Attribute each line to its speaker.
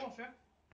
Speaker 1: tour en.